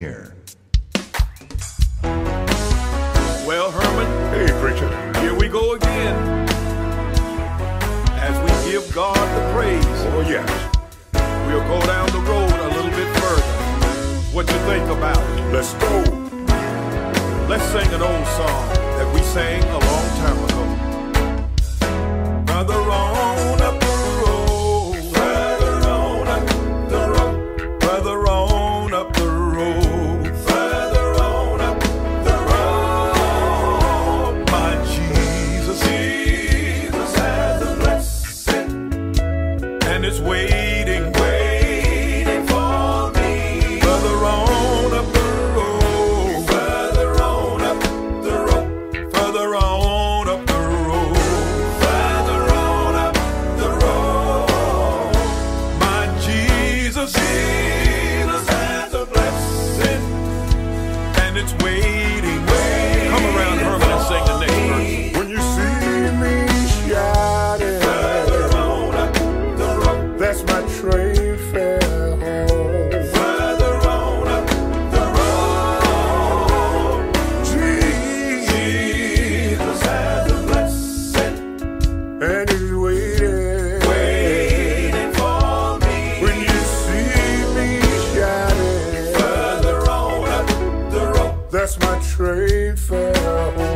here. Well, Herman, Hey, preacher. here we go again. As we give God the praise, Oh, yes. we'll go down the road a little bit further. What you think about it? Let's go. Let's sing an old song that we sang a long time ago. My train fare home. further on up the road. Jesus, Jesus has a blessing, and he's waiting. waiting for me. When you see me shouting, Further on up the road, that's my train fare home.